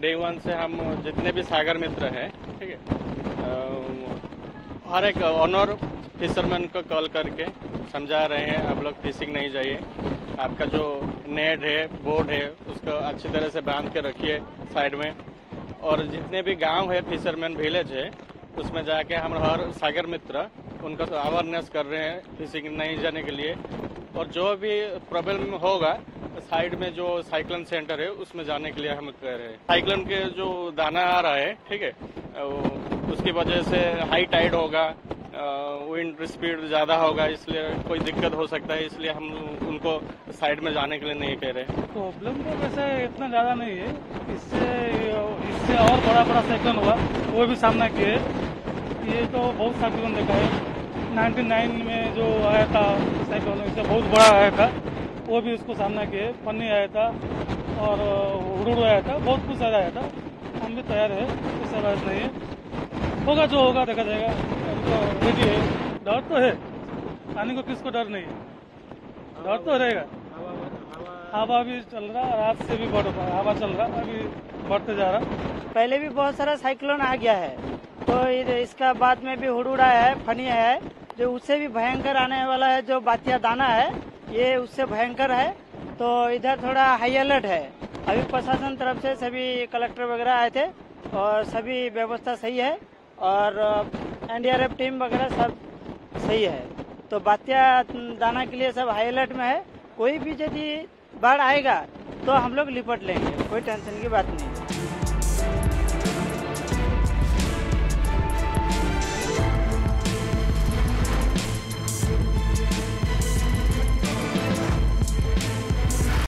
Day one से हम जितने भी सागर मित्र हैं, ठीक है हर एक ऑनर फिशरमैन को कॉल करके समझा रहे हैं, आप लोग फिशिंग नहीं जाइए। आपका जो नेट है बोर्ड है, उसको अच्छी तरह से बाँध के रखिए साइड में। और जितने भी गाँव है फिशरमैन विलेज है, उसमें जाके हम हर सागर मित्र, उनको अवेयरनेस कर रहे हैं फिशिंग नहीं जाने के लिए। और जो भी प्रॉब्लम होगा साइड में जो साइक्लोन सेंटर है, उसमें जाने के लिए हम कह रहे हैं। साइक्लोन के जो दाना आ रहा है, ठीक है उसकी वजह से हाई टाइड होगा विंड स्पीड ज़्यादा होगा, इसलिए कोई दिक्कत हो सकता है, इसलिए हम उनको साइड में जाने के लिए नहीं कह रहे। प्रॉब्लम तो वैसे इतना ज़्यादा नहीं है, इससे इससे और बड़ा बड़ा साइक्लोन हुआ, वो भी सामना किए ये तो बहुत साइक्लोन देखा है। 99 में जो आया था साइक्लोन इससे बहुत बड़ा आया था। वो भी उसको सामना किए। पन्नी आया था और उड़ुड़ आया था। बहुत कुछ ज़्यादा आया था। हम भी तैयार है। ऐसा बात नहीं है। होगा जो होगा, देखा जाएगा। तो है। डर तो है। पानी को किसको डर नहीं है? डर तो रहेगा। हवा भी चल रहा, रात से भी बढ़ हवा चल रहा, अभी बढ़ते जा रहा। पहले भी बहुत सारा साइक्लोन आ गया है। तो इसका बाद में भी हुडुड़ा है, फनी है, जो उससे भी भयंकर आने वाला है, जो बातिया दाना है, ये उससे भयंकर है। तो इधर थोड़ा हाई अलर्ट है। अभी प्रशासन तरफ़ से सभी कलेक्टर वगैरह आए थे और सभी व्यवस्था सही है और एनडीआरएफ टीम वगैरह सब सही है। तो बातिया दाना के लिए सब हाई अलर्ट में है। कोई भी यदि बाढ़ आएगा तो हम लोग लिपट लेंगे। कोई टेंशन की बात नहीं।